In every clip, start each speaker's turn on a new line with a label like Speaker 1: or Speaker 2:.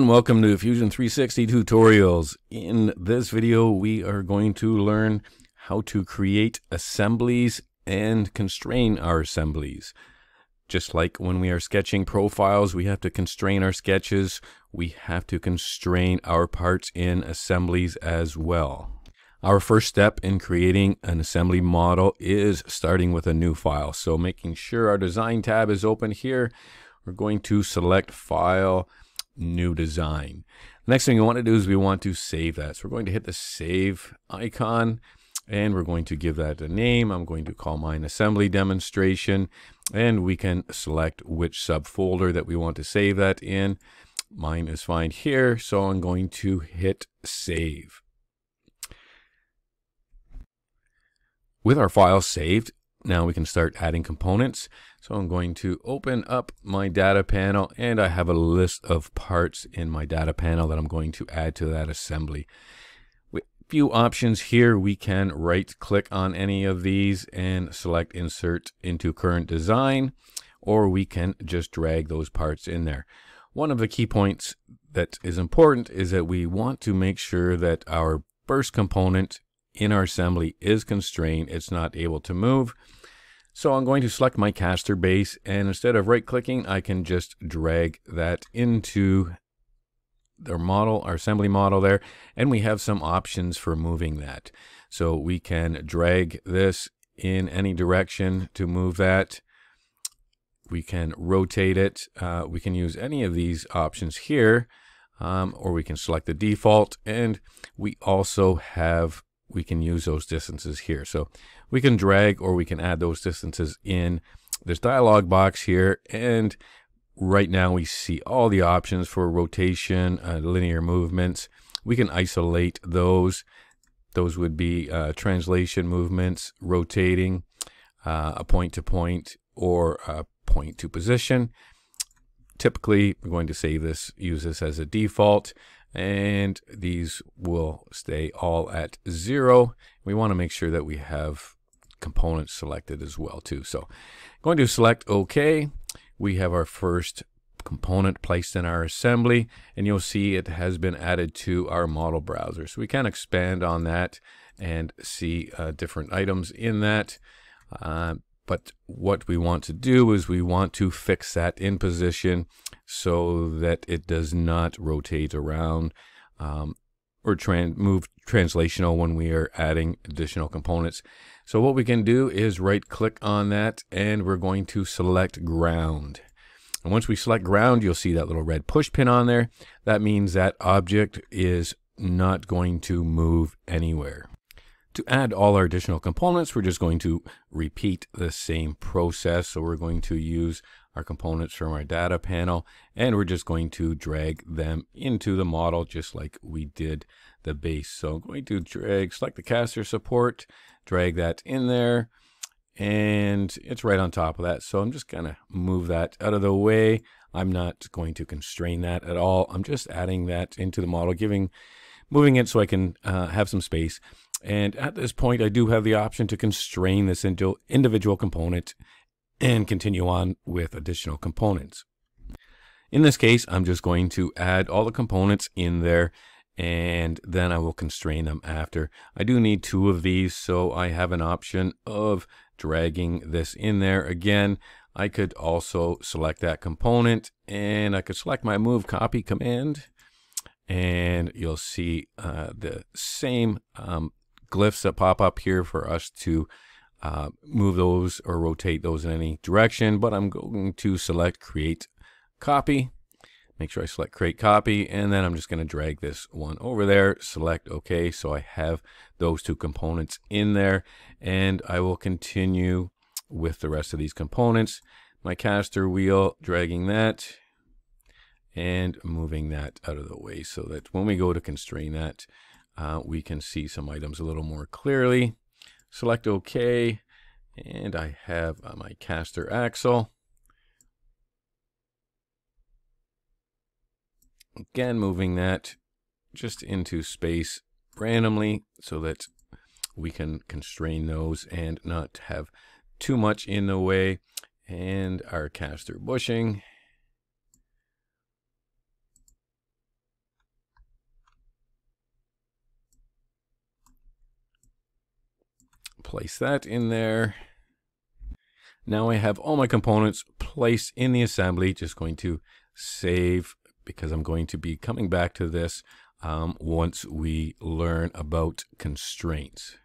Speaker 1: Everyone, welcome to Fusion 360 tutorials. In this video we are going to learn how to create assemblies and constrain our assemblies. Just like when we are sketching profiles, we have to constrain our sketches, we have to constrain our parts in assemblies as well. Our first step in creating an assembly model is starting with a new file. So making sure our design tab is open here, we're going to select file, new design. The next thing we want to do is we want to save that. So we're going to hit the save icon and we're going to give that a name. I'm going to call mine assembly demonstration and we can select which subfolder that we want to save that in. Mine is fine here, so I'm going to hit save. With our file saved, now we can start adding components. So I'm going to open up my data panel and I have a list of parts in my data panel that I'm going to add to that assembly. With few options here, we can right click on any of these and select insert into current design, or we can just drag those parts in there. One of the key points that is important is that we want to make sure that our first component in our assembly is constrained. It's not able to move. So I'm going to select my caster base and instead of right clicking, I can just drag that into our model, our assembly model there. And we have some options for moving that. So we can drag this in any direction to move that. We can rotate it. Uh, we can use any of these options here, um, or we can select the default. And we also have we can use those distances here. So we can drag or we can add those distances in this dialog box here. And right now we see all the options for rotation, uh, linear movements. We can isolate those. Those would be uh, translation movements, rotating, uh, a point to point or a point to position. Typically, we're going to save this, use this as a default and these will stay all at zero. We want to make sure that we have components selected as well too. So going to select OK. We have our first component placed in our assembly and you'll see it has been added to our model browser. So we can expand on that and see uh, different items in that. Uh, but what we want to do is we want to fix that in position so that it does not rotate around um, or tran move translational when we are adding additional components. So what we can do is right click on that and we're going to select ground. And once we select ground, you'll see that little red push pin on there. That means that object is not going to move anywhere. To add all our additional components, we're just going to repeat the same process. So we're going to use our components from our data panel and we're just going to drag them into the model just like we did the base. So I'm going to drag, select the caster support, drag that in there and it's right on top of that. So I'm just going to move that out of the way. I'm not going to constrain that at all. I'm just adding that into the model, giving, moving it so I can uh, have some space. And at this point, I do have the option to constrain this into individual component and continue on with additional components. In this case, I'm just going to add all the components in there and then I will constrain them after. I do need two of these, so I have an option of dragging this in there. Again, I could also select that component and I could select my move copy command and you'll see uh, the same um, glyphs that pop up here for us to uh, move those or rotate those in any direction, but I'm going to select create copy. Make sure I select create copy, and then I'm just going to drag this one over there, select OK, so I have those two components in there, and I will continue with the rest of these components. My caster wheel, dragging that, and moving that out of the way so that when we go to constrain that, uh, we can see some items a little more clearly. Select OK, and I have uh, my caster axle. Again, moving that just into space randomly so that we can constrain those and not have too much in the way. And our caster bushing place that in there. Now I have all my components placed in the assembly. Just going to save because I'm going to be coming back to this um, once we learn about constraints.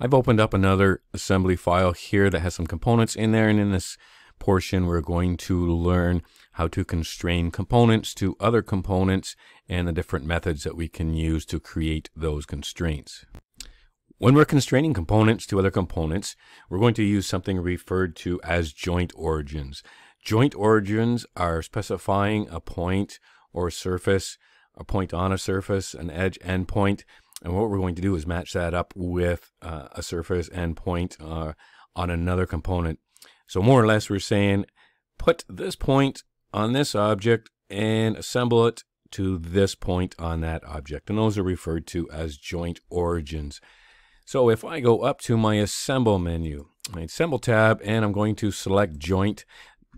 Speaker 1: I've opened up another assembly file here that has some components in there and in this portion we're going to learn how to constrain components to other components and the different methods that we can use to create those constraints. When we're constraining components to other components, we're going to use something referred to as joint origins. Joint origins are specifying a point or a surface, a point on a surface, an edge endpoint, and what we're going to do is match that up with uh, a surface endpoint uh, on another component. So more or less we're saying put this point on this object and assemble it to this point on that object. And those are referred to as joint origins. So if I go up to my assemble menu, my assemble tab, and I'm going to select joint,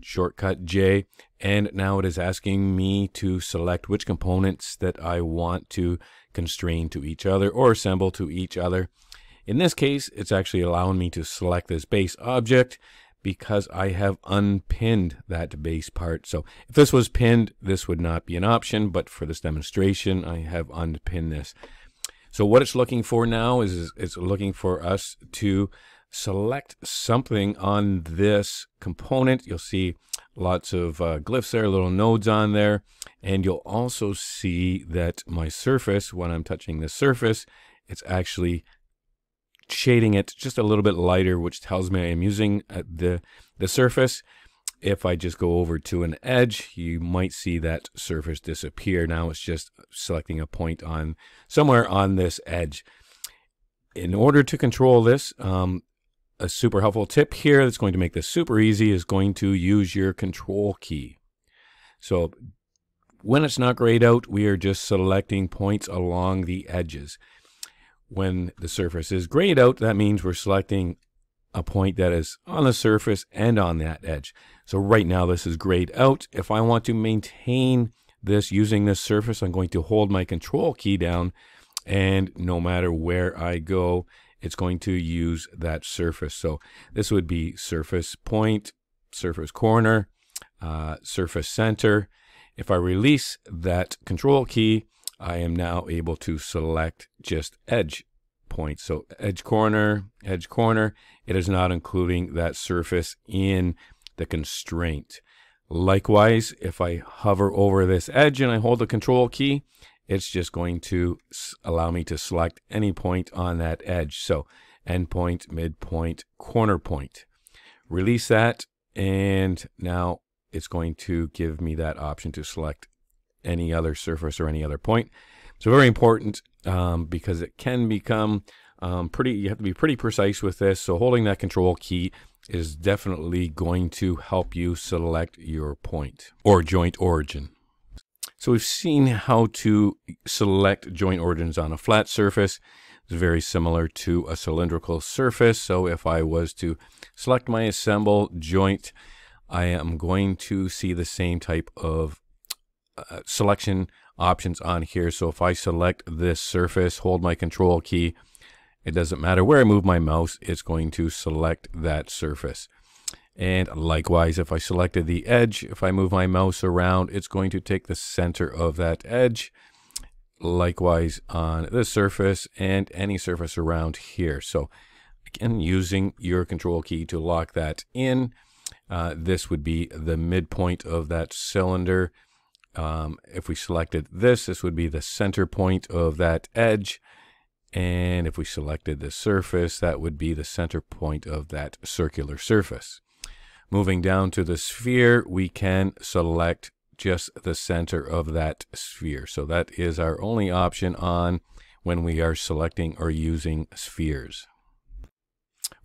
Speaker 1: shortcut J, and now it is asking me to select which components that I want to constrain to each other or assemble to each other. In this case, it's actually allowing me to select this base object because I have unpinned that base part. So if this was pinned, this would not be an option, but for this demonstration, I have unpinned this. So what it's looking for now is it's looking for us to select something on this component. You'll see lots of uh, glyphs there, little nodes on there. And you'll also see that my surface, when I'm touching the surface, it's actually shading it just a little bit lighter, which tells me I'm using uh, the, the surface. If I just go over to an edge, you might see that surface disappear. Now it's just selecting a point on somewhere on this edge. In order to control this, um, a super helpful tip here that's going to make this super easy is going to use your control key. So when it's not grayed out, we are just selecting points along the edges. When the surface is grayed out, that means we're selecting a point that is on the surface and on that edge. So right now this is grayed out. If I want to maintain this using this surface, I'm going to hold my control key down and no matter where I go, it's going to use that surface. So this would be surface point, surface corner, uh, surface center. If I release that control key, I am now able to select just edge points. So edge corner, edge corner, it is not including that surface in the constraint. Likewise, if I hover over this edge and I hold the control key, it's just going to allow me to select any point on that edge. So endpoint, midpoint, corner point. Release that, and now it's going to give me that option to select any other surface or any other point. So very important um, because it can become um, pretty, you have to be pretty precise with this. So holding that control key is definitely going to help you select your point or joint origin. So we've seen how to select joint origins on a flat surface. It's very similar to a cylindrical surface. So if I was to select my assemble joint, I am going to see the same type of uh, selection options on here. So if I select this surface, hold my control key, it doesn't matter where I move my mouse, it's going to select that surface. And likewise, if I selected the edge, if I move my mouse around, it's going to take the center of that edge. Likewise on this surface and any surface around here. So again, using your control key to lock that in, uh, this would be the midpoint of that cylinder. Um, if we selected this, this would be the center point of that edge. And if we selected the surface, that would be the center point of that circular surface. Moving down to the sphere, we can select just the center of that sphere. So that is our only option on when we are selecting or using spheres.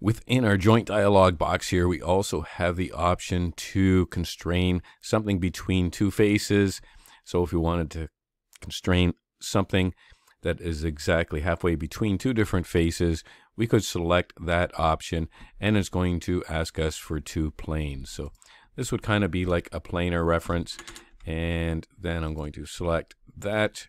Speaker 1: Within our joint dialog box here, we also have the option to constrain something between two faces. So if we wanted to constrain something that is exactly halfway between two different faces, we could select that option and it's going to ask us for two planes. So this would kind of be like a planar reference. And then I'm going to select that.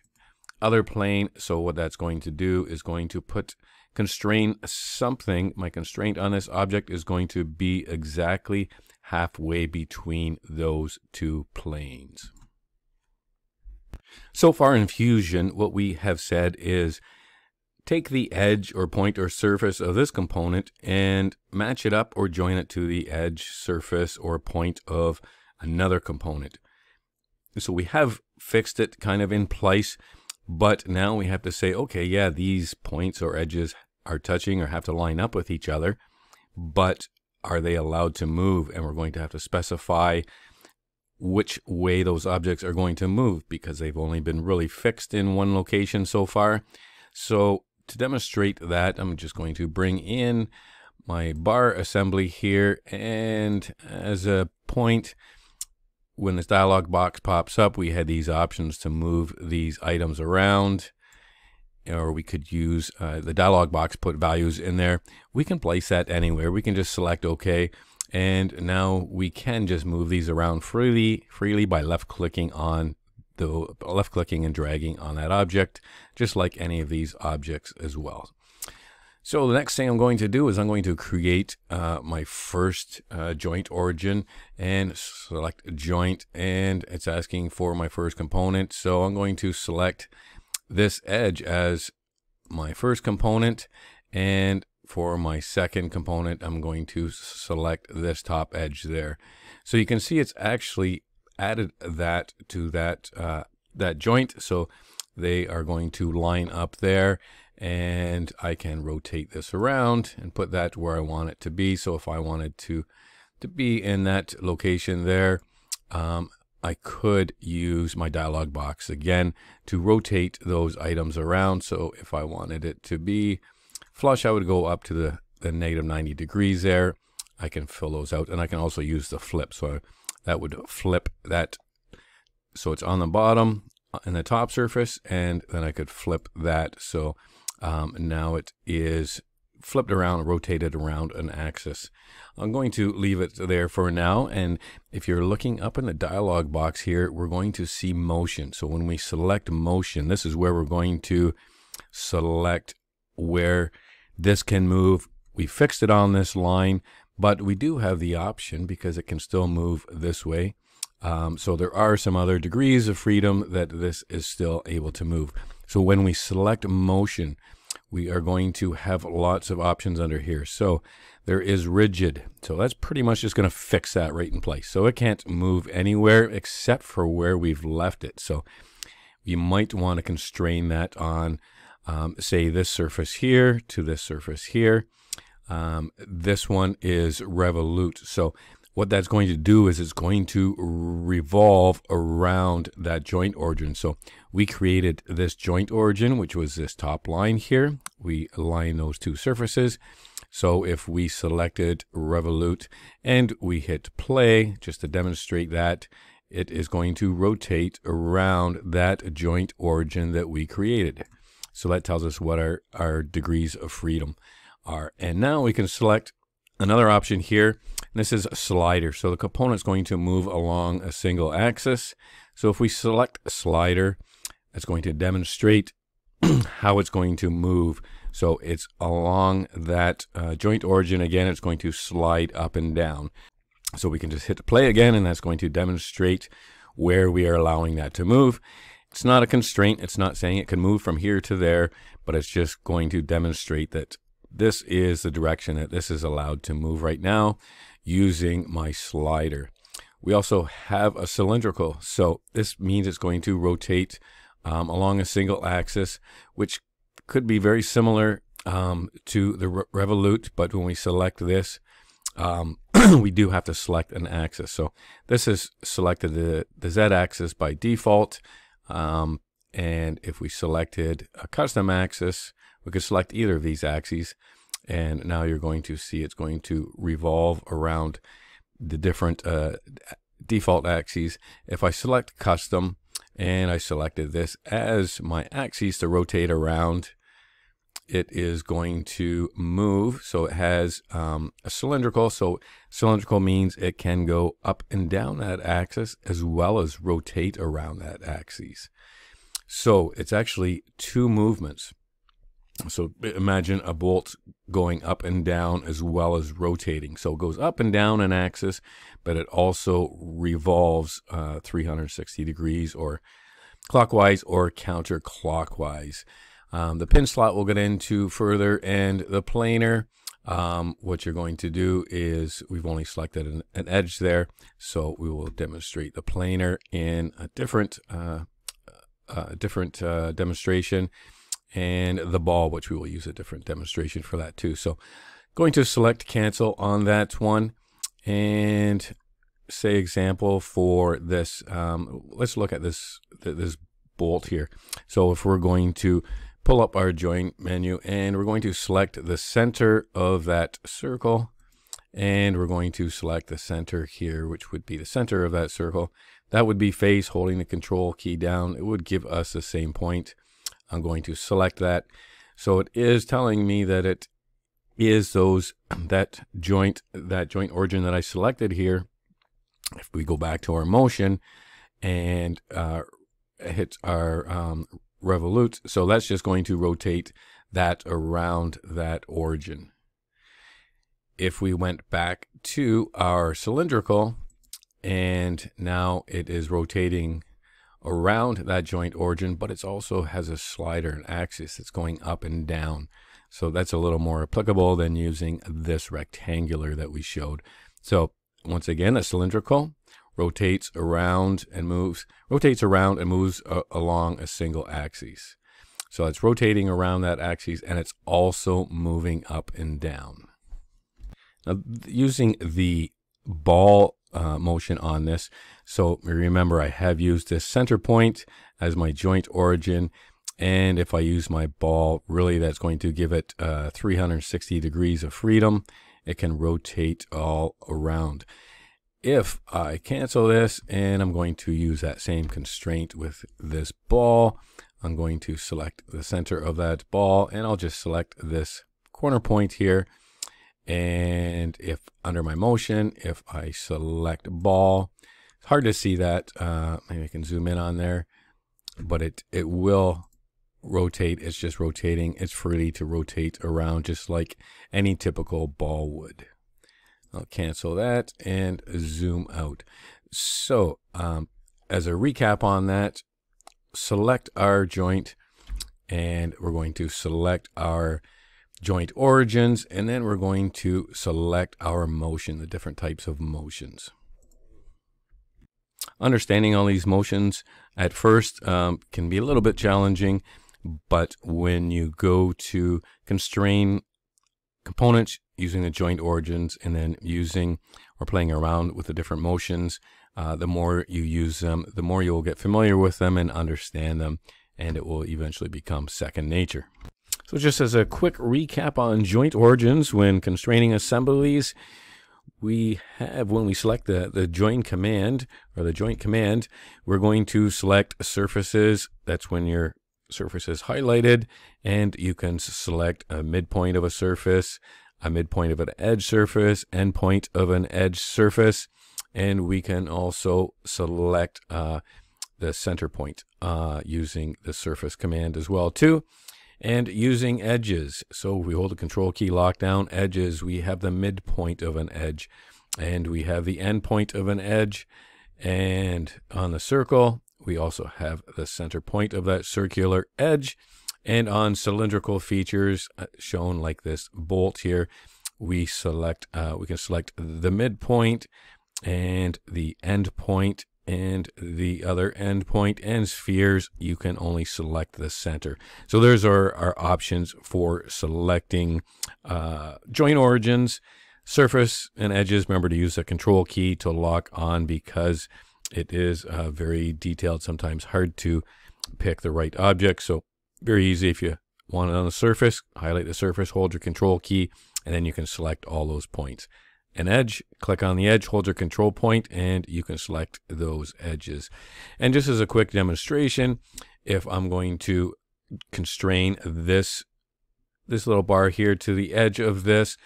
Speaker 1: other plane. So what that's going to do is going to put constrain something. My constraint on this object is going to be exactly halfway between those two planes. So far in Fusion, what we have said is take the edge or point or surface of this component and match it up or join it to the edge, surface, or point of another component. So we have fixed it kind of in place, but now we have to say, okay, yeah, these points or edges are touching or have to line up with each other, but are they allowed to move? And we're going to have to specify which way those objects are going to move because they've only been really fixed in one location so far. So to demonstrate that, I'm just going to bring in my bar assembly here and as a point, when this dialog box pops up, we had these options to move these items around or we could use uh, the dialog box, put values in there. We can place that anywhere. We can just select OK. And now we can just move these around freely, freely by left clicking on the left clicking and dragging on that object, just like any of these objects as well. So the next thing I'm going to do is I'm going to create uh, my first uh, joint origin and select joint and it's asking for my first component. So I'm going to select this edge as my first component and for my second component I'm going to select this top edge there. So you can see it's actually added that to that uh, that joint so they are going to line up there and I can rotate this around and put that where I want it to be so if I wanted to to be in that location there um, I could use my dialog box again to rotate those items around. So if I wanted it to be flush I would go up to the, the negative 90 degrees there. I can fill those out and I can also use the flip. So that would flip that. So it's on the bottom in the top surface and then I could flip that. So um, now it is flipped around rotated around an axis I'm going to leave it there for now and if you're looking up in the dialog box here we're going to see motion so when we select motion this is where we're going to select where this can move we fixed it on this line but we do have the option because it can still move this way. Um, so there are some other degrees of freedom that this is still able to move. So when we select motion, we are going to have lots of options under here. So there is rigid. So that's pretty much just going to fix that right in place. So it can't move anywhere except for where we've left it. So you might want to constrain that on, um, say, this surface here to this surface here. Um, this one is revolute. So what that's going to do is it's going to revolve around that joint origin. So we created this joint origin, which was this top line here. We align those two surfaces. So if we selected revolute and we hit play, just to demonstrate that, it is going to rotate around that joint origin that we created. So that tells us what our, our degrees of freedom are. And now we can select another option here. This is a slider. So the component is going to move along a single axis. So if we select a slider, it's going to demonstrate how it's going to move. So it's along that uh, joint origin again, it's going to slide up and down. So we can just hit play again, and that's going to demonstrate where we are allowing that to move. It's not a constraint. It's not saying it can move from here to there, but it's just going to demonstrate that this is the direction that this is allowed to move right now using my slider. We also have a cylindrical, so this means it's going to rotate um, along a single axis, which could be very similar um, to the Re Revolute, but when we select this, um, we do have to select an axis. So this is selected the, the z-axis by default, um, and if we selected a custom axis, we could select either of these axes and now you're going to see it's going to revolve around the different uh, default axes. If I select custom and I selected this as my axis to rotate around, it is going to move. So it has um, a cylindrical. So cylindrical means it can go up and down that axis as well as rotate around that axis. So it's actually two movements. So imagine a bolt going up and down as well as rotating. So it goes up and down an axis, but it also revolves uh, 360 degrees or clockwise or counterclockwise. Um, the pin slot we'll get into further, and the planar. Um, what you're going to do is we've only selected an, an, edge there, so we will demonstrate the planar in a different uh, uh, different uh, demonstration and the ball, which we will use a different demonstration for that too. So going to select cancel on that one and say example for this. Um, let's look at this, this bolt here. So if we're going to pull up our joint menu and we're going to select the center of that circle and we're going to select the center here, which would be the center of that circle. That would be face holding the control key down. It would give us the same point. I'm going to select that. So it is telling me that it is those that joint that joint origin that I selected here. If we go back to our motion and uh, hit our um, revolute, so that's just going to rotate that around that origin. If we went back to our cylindrical, and now it is rotating around that joint origin, but it also has a slider, an axis that's going up and down. So that's a little more applicable than using this rectangular that we showed. So once again, a cylindrical rotates around and moves, rotates around and moves uh, along a single axis. So it's rotating around that axis and it's also moving up and down. Now, using the ball uh, motion on this. So remember, I have used this center point as my joint origin. And if I use my ball, really that's going to give it uh, 360 degrees of freedom. It can rotate all around. If I cancel this and I'm going to use that same constraint with this ball, I'm going to select the center of that ball and I'll just select this corner point here and if under my motion, if I select ball, it's hard to see that. Uh, maybe I can zoom in on there, but it, it will rotate. It's just rotating. It's free to rotate around just like any typical ball would. I'll cancel that and zoom out. So um, as a recap on that, select our joint and we're going to select our joint origins, and then we're going to select our motion, the different types of motions. Understanding all these motions at first um, can be a little bit challenging, but when you go to constrain components using the joint origins and then using or playing around with the different motions, uh, the more you use them, the more you will get familiar with them and understand them, and it will eventually become second nature. So just as a quick recap on joint origins when constraining assemblies, we have, when we select the, the join command or the joint command, we're going to select surfaces. That's when your surface is highlighted and you can select a midpoint of a surface, a midpoint of an edge surface, endpoint of an edge surface. And we can also select uh, the center point uh, using the surface command as well too and using edges. So we hold the control key lock down edges. We have the midpoint of an edge and we have the end point of an edge. And on the circle, we also have the center point of that circular edge. And on cylindrical features uh, shown like this bolt here, we select, uh, we can select the midpoint and the end point and the other endpoint and spheres, you can only select the center. So there's our, our options for selecting uh, joint origins, surface and edges. Remember to use the control key to lock on because it is uh, very detailed, sometimes hard to pick the right object. So very easy if you want it on the surface, highlight the surface, hold your control key, and then you can select all those points an edge, click on the edge, hold your control point, and you can select those edges. And just as a quick demonstration, if I'm going to constrain this this little bar here to the edge of this,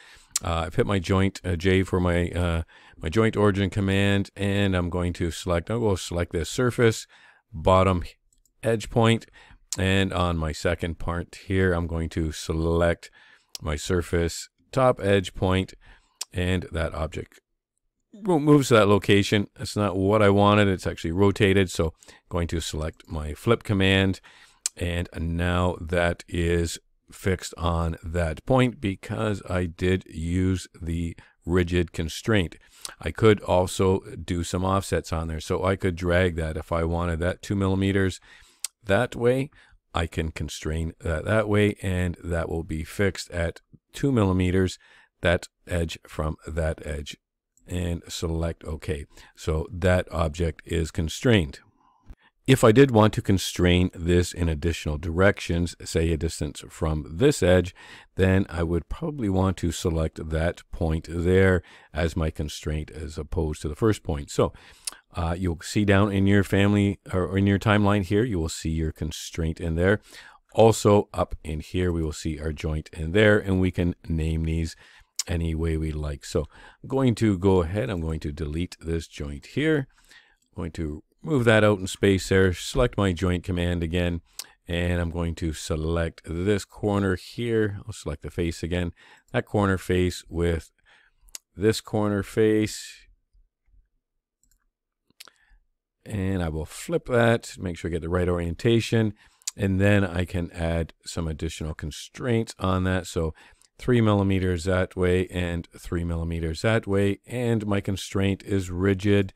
Speaker 1: uh, I've hit my joint uh, J for my uh, my joint origin command, and I'm going to select. I'll go select this surface, bottom edge. And on my second part here, I'm going to select my surface top edge point and that object moves to that location. That's not what I wanted. It's actually rotated. So I'm going to select my flip command. And now that is fixed on that point because I did use the rigid constraint. I could also do some offsets on there. So I could drag that if I wanted that two millimeters that way. I can constrain that that way and that will be fixed at two millimeters, that edge from that edge and select OK. So that object is constrained. If I did want to constrain this in additional directions, say a distance from this edge, then I would probably want to select that point there as my constraint as opposed to the first point. So uh, you'll see down in your family or in your timeline here, you will see your constraint in there. Also up in here, we will see our joint in there and we can name these any way we like. So I'm going to go ahead. I'm going to delete this joint here. I'm going to move that out in space there. Select my joint command again. And I'm going to select this corner here. I'll select the face again. That corner face with this corner face. And I will flip that, make sure I get the right orientation. And then I can add some additional constraints on that. So three millimeters that way and three millimeters that way. And my constraint is rigid.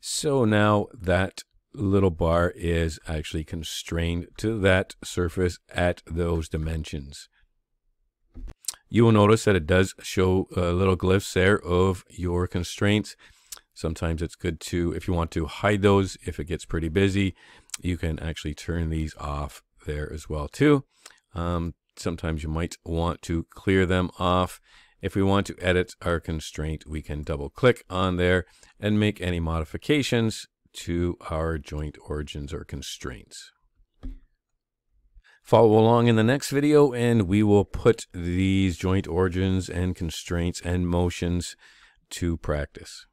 Speaker 1: So now that little bar is actually constrained to that surface at those dimensions. You will notice that it does show uh, little glyphs there of your constraints. Sometimes it's good to, if you want to hide those, if it gets pretty busy, you can actually turn these off there as well too. Um, sometimes you might want to clear them off. If we want to edit our constraint, we can double click on there and make any modifications to our joint origins or constraints. Follow along in the next video and we will put these joint origins and constraints and motions to practice.